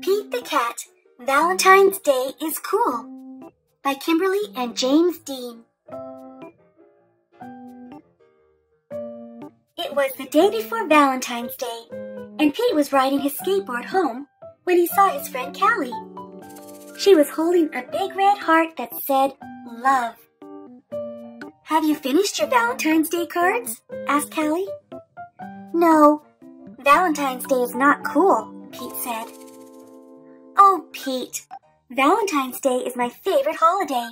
Pete the Cat, Valentine's Day is Cool by Kimberly and James Dean. It was the day before Valentine's Day, and Pete was riding his skateboard home when he saw his friend Callie. She was holding a big red heart that said, Love. Have you finished your Valentine's Day cards? asked Callie. No, Valentine's Day is not cool, Pete said. Oh, Pete, Valentine's Day is my favorite holiday.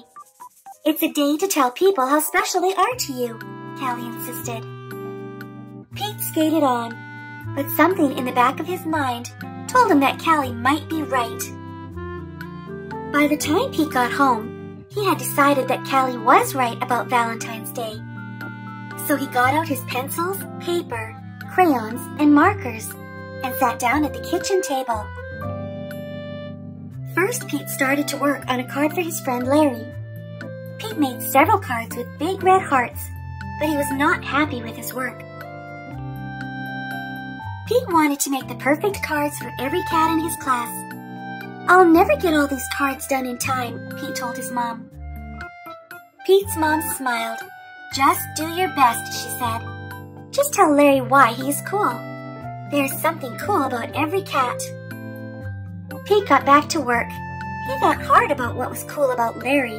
It's a day to tell people how special they are to you, Callie insisted. Pete skated on, but something in the back of his mind told him that Callie might be right. By the time Pete got home, he had decided that Callie was right about Valentine's Day. So he got out his pencils, paper, crayons, and markers and sat down at the kitchen table. First, Pete started to work on a card for his friend Larry. Pete made several cards with big red hearts, but he was not happy with his work. Pete wanted to make the perfect cards for every cat in his class. I'll never get all these cards done in time, Pete told his mom. Pete's mom smiled. Just do your best, she said. Just tell Larry why he is cool. There's something cool about every cat. Pete got back to work. He thought hard about what was cool about Larry.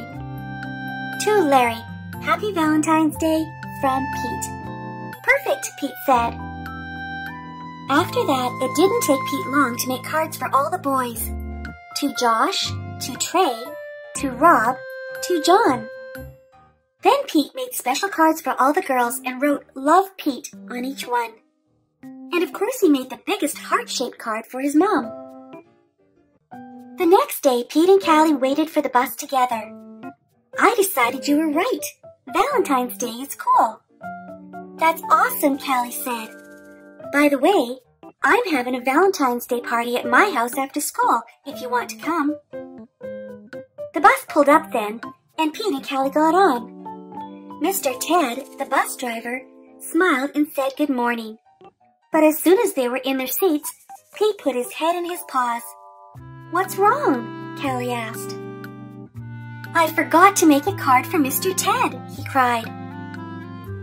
To Larry, Happy Valentine's Day from Pete. Perfect, Pete said. After that, it didn't take Pete long to make cards for all the boys. To Josh, to Trey, to Rob, to John. Then Pete made special cards for all the girls and wrote Love Pete on each one. And of course he made the biggest heart-shaped card for his mom. The next day, Pete and Callie waited for the bus together. I decided you were right. Valentine's Day is cool. That's awesome, Callie said. By the way, I'm having a Valentine's Day party at my house after school, if you want to come. The bus pulled up then, and Pete and Callie got on. Mr. Ted, the bus driver, smiled and said good morning. But as soon as they were in their seats, Pete put his head in his paws. What's wrong? Callie asked. I forgot to make a card for Mr. Ted, he cried.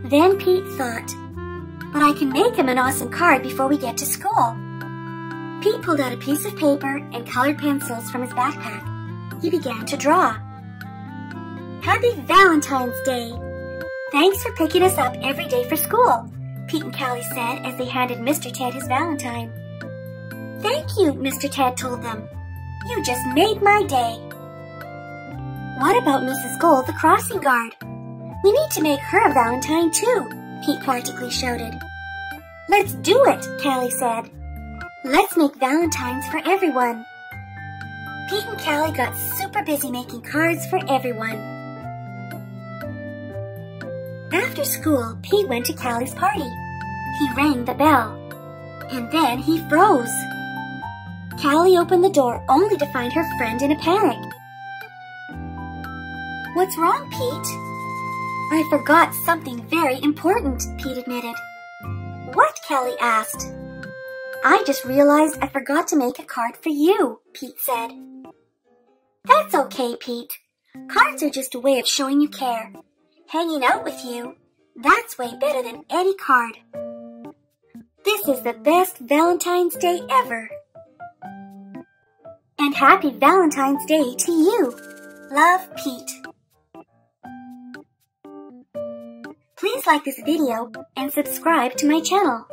Then Pete thought, but I can make him an awesome card before we get to school. Pete pulled out a piece of paper and colored pencils from his backpack. He began to draw. Happy Valentine's Day! Thanks for picking us up every day for school, Pete and Callie said as they handed Mr. Ted his valentine. Thank you, Mr. Ted told them. You just made my day. What about Mrs. Gold, the crossing guard? We need to make her a valentine too, Pete practically shouted. Let's do it, Callie said. Let's make valentines for everyone. Pete and Callie got super busy making cards for everyone. After school, Pete went to Callie's party. He rang the bell. And then he froze. Callie opened the door only to find her friend in a panic. What's wrong, Pete? I forgot something very important, Pete admitted. What? Callie asked. I just realized I forgot to make a card for you, Pete said. That's okay, Pete. Cards are just a way of showing you care. Hanging out with you, that's way better than any card. This is the best Valentine's Day ever. And happy Valentine's Day to you. Love, Pete. Please like this video and subscribe to my channel.